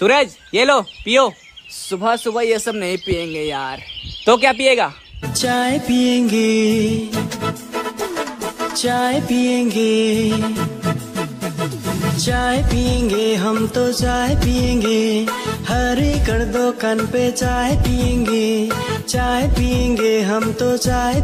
सूरज ये लो पियो। सुबह सुबह ये सब नहीं पियेंगे यार। तो क्या पिएगा? चाय पियेंगे। चाय पियेंगे। चाय पियेंगे हम तो चाय पियेंगे। हरे कर दो कन पे चाय पियेंगे। चाय पियेंगे हम तो चाय